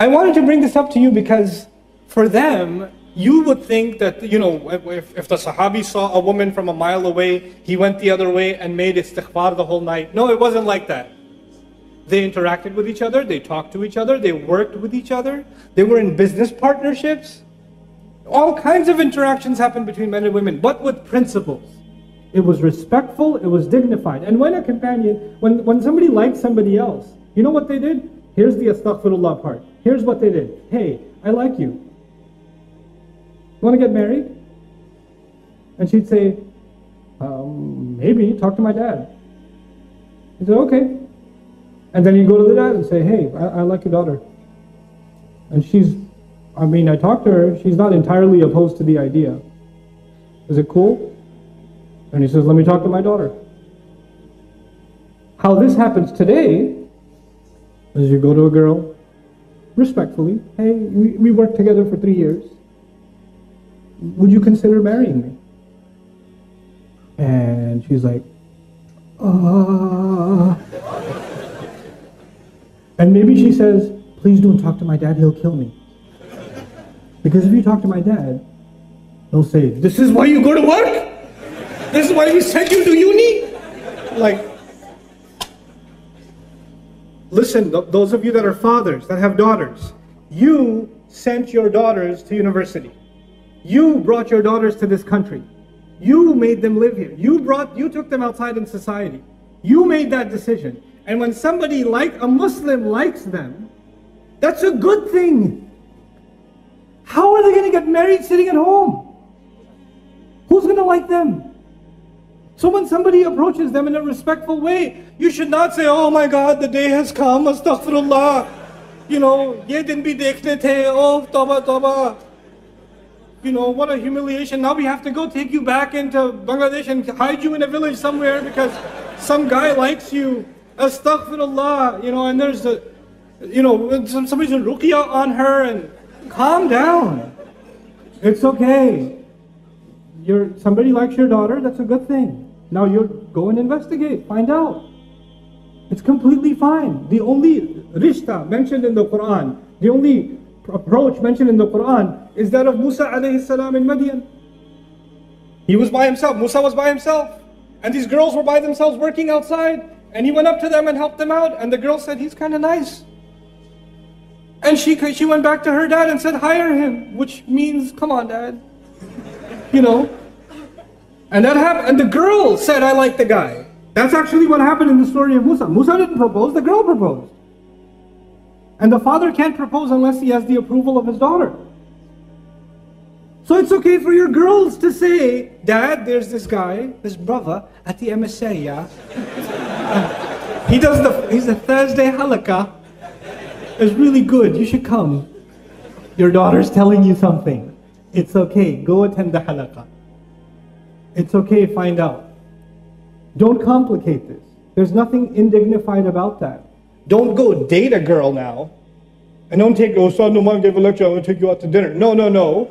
I wanted to bring this up to you because for them, you would think that, you know, if, if the Sahabi saw a woman from a mile away, he went the other way and made istighfar the whole night. No, it wasn't like that. They interacted with each other, they talked to each other, they worked with each other, they were in business partnerships. All kinds of interactions happened between men and women, but with principles. It was respectful, it was dignified. And when a companion, when, when somebody liked somebody else, you know what they did? Here's the astaghfirullah part. Here's what they did. Hey, I like you. Want to get married? And she'd say, um, maybe, talk to my dad. He said, okay. And then you go to the dad and say, hey, I, I like your daughter. And she's, I mean, I talked to her, she's not entirely opposed to the idea. Is it cool? And he says, let me talk to my daughter. How this happens today is you go to a girl, respectfully, hey, we, we worked together for three years. Would you consider marrying me? And she's like, uh. And maybe she says, please don't talk to my dad, he'll kill me. Because if you talk to my dad, he'll say, this is why you go to work? This is why we sent you to uni? Like, listen, th- those of you that are fathers, that have daughters, you sent your daughters to university. You brought your daughters to this country. You made them live here. You brought, you took them outside in society. You made that decision. And when somebody like a Muslim likes them, that's a good thing. How are they going to get married sitting at home? Who's going to like them? So when somebody approaches them in a respectful way, you should not say, "Oh my God, the day has come, astaghfirullah." You know, ye din bhi dekhne the, oh toba toba. You know, what a humiliation. Now we have to go take you back into Bangladesh and hide you in a village somewhere because some guy likes you. Astaghfirullah. You know, and there's a, you know, somebody's in ruqya on her and calm down. It's okay. You're, somebody likes your daughter, that's a good thing. Now you go and investigate, find out. It's completely fine. The only rishta mentioned in the Quran, the only approach mentioned in the Quran is that of Musa alayhi salam in Madian. He was by himself. Musa was by himself. And these girls were by themselves working outside. And he went up to them and helped them out. And the girl said, he's kind of nice. And she, she went back to her dad and said, hire him. Which means, come on, dad. You know, and that happened, and the girl said, I like the guy. That's actually what happened in the story of Musa. Musa didn't propose, the girl proposed. And the father can't propose unless he has the approval of his daughter. So it's okay for your girls to say, Dad, there's this guy, this brother at the MSA, he does the, he's a Thursday halakah. It's really good, you should come. Your daughter's telling you something. It's okay, go attend the halakah. It's okay, find out. Don't complicate this. There's nothing indignified about that. Don't go date a girl now. And don't take, oh, son, Nouman gave a lecture, I'm going to take you out to dinner. No, no, no.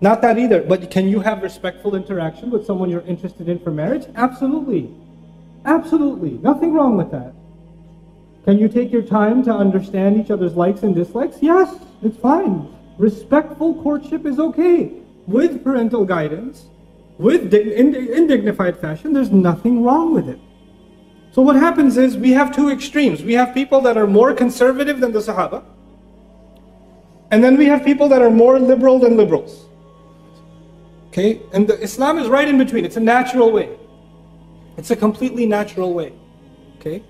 Not that either. But can you have respectful interaction with someone you're interested in for marriage? Absolutely. Absolutely. Nothing wrong with that. Can you take your time to understand each other's likes and dislikes? Yes, it's fine. Respectful courtship is okay with parental guidance with in, dignified fashion, there's nothing wrong with it. So what happens is we have two extremes. We have people that are more conservative than the Sahaba, and then we have people that are more liberal than liberals. Okay, and the, Islam is right in between. It's a natural way. It's a completely natural way. Okay,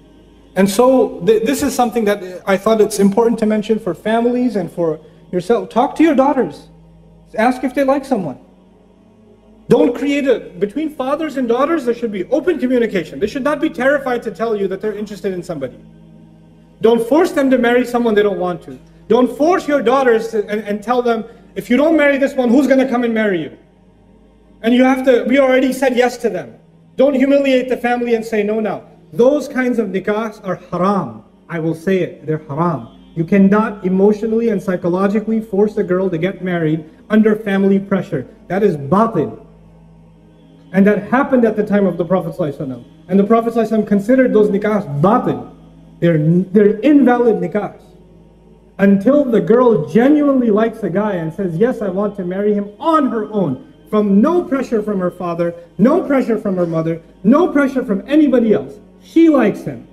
and so th this is something that uh, I thought it's important to mention for families and for yourself. Talk to your daughters. Ask if they like someone. Don't create a, between fathers and daughters, there should be open communication. They should not be terrified to tell you that they're interested in somebody. Don't force them to marry someone they don't want to. Don't force your daughters to, and, and tell them, if you don't marry this one, who's going to come and marry you? And you have to, we already said yes to them. Don't humiliate the family and say no now. Those kinds of nikahs are haram. I will say it, they're haram. You cannot emotionally and psychologically force a girl to get married under family pressure. That is batil. And that happened at the time of the Prophet ﷺ. And the Prophet ﷺ considered those nikahs batil. They're, they're invalid nikahs. until the girl genuinely likes a guy and says, Yes, I want to marry him on her own, from no pressure from her father, no pressure from her mother, no pressure from anybody else. She likes him.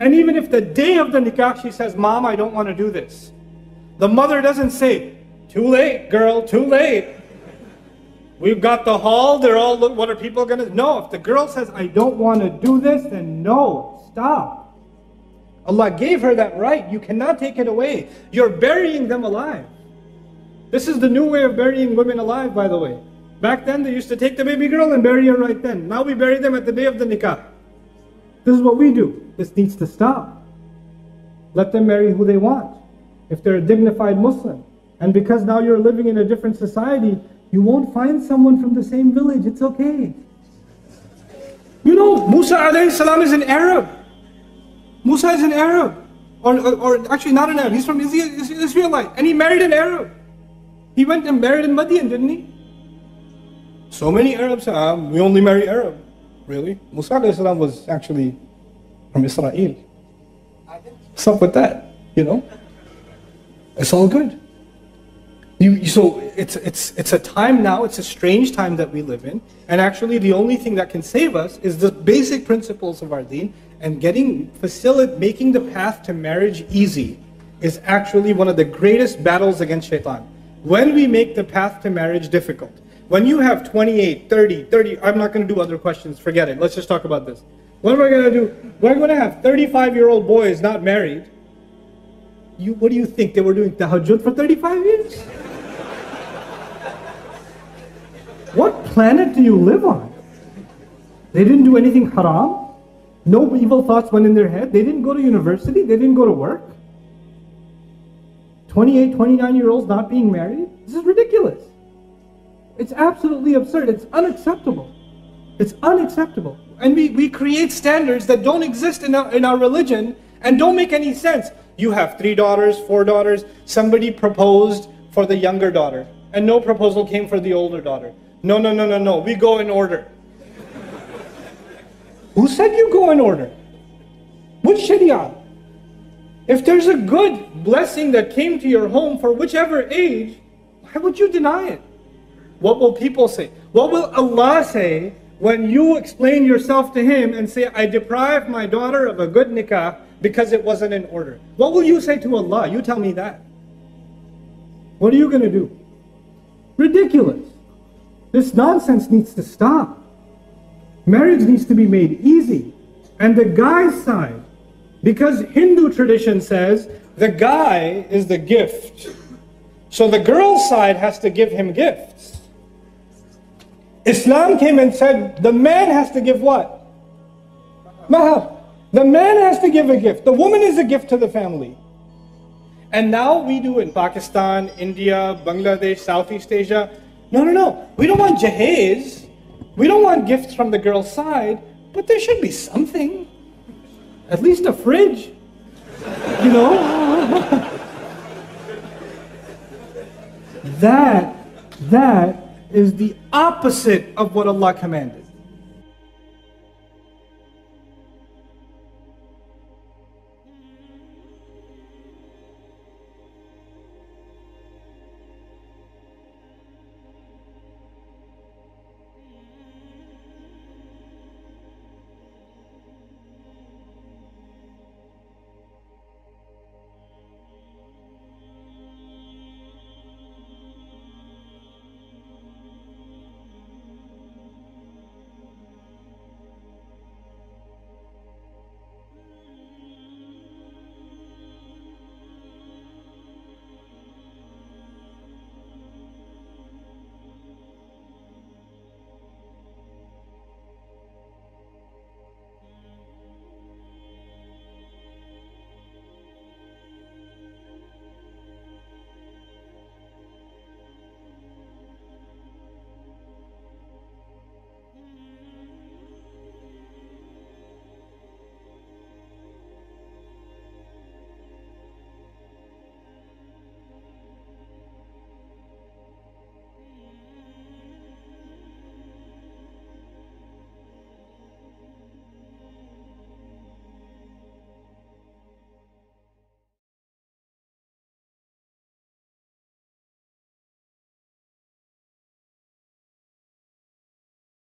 And even if the day of the nikah she says, Mom, I don't want to do this, the mother doesn't say, Too late, girl, too late. We've got the hall, they're all, what are people going to, no, if the girl says, I don't want to do this, then no, stop. Allah gave her that right. You cannot take it away. You're burying them alive. This is the new way of burying women alive, by the way. Back then, they used to take the baby girl and bury her right then. Now we bury them at the day of the nikah. This is what we do. This needs to stop. Let them marry who they want. If they're a dignified Muslim. And because now you're living in a different society, you won't find someone from the same village. It's okay. You know, Musa alayhi salam is an Arab. Musa is an Arab. Or, or, or actually not an Arab, he's from Israelite. And he married an Arab. He went and married in Madian, didn't he? So many Arabs ah, we only marry Arab. Really? Musa was actually from Israel. What's up with that? You know? It's all good. You, so it's, it's, it's a time now, it's a strange time that we live in. And actually, the only thing that can save us is the basic principles of our deen. And getting, facilitate, making the path to marriage easy is actually one of the greatest battles against shaitan. When we make the path to marriage difficult, when you have 28, 30, 30, I'm not going to do other questions, forget it. Let's just talk about this. What am I going to do? We're going to have 35 year old boys not married. You, what do you think? They were doing tahajjud for 35 years? What planet do you live on? They didn't do anything haram. No evil thoughts went in their head. They didn't go to university. They didn't go to work. 28, 29 year olds not being married? This is ridiculous. It's absolutely absurd. It's unacceptable. It's unacceptable. And we, we create standards that don't exist in our, in our religion and don't make any sense. You have three daughters, four daughters. Somebody proposed for the younger daughter, and no proposal came for the older daughter. No, no, no, no, no. We go in order. Who said you go in order? Which Sharia? If there's a good blessing that came to your home for whichever age, why would you deny it? What will people say? What will Allah say when you explain yourself to Him and say, I deprived my daughter of a good nikah because it wasn't in order? What will you say to Allah? You tell me that. What are you going to do? Ridiculous. This nonsense needs to stop. Marriage needs to be made easy. And the guy's side, because Hindu tradition says the guy is the gift. So the girl's side has to give him gifts. Islam came and said the man has to give what? Mahar. The man has to give a gift. The woman is a gift to the family. And now we do in Pakistan, India, Bangladesh, Southeast Asia, no, no, no. We don't want jahez. We don't want gifts from the girl's side, but there should be something. At least a fridge. You know? that, that is the opposite of what Allah commanded.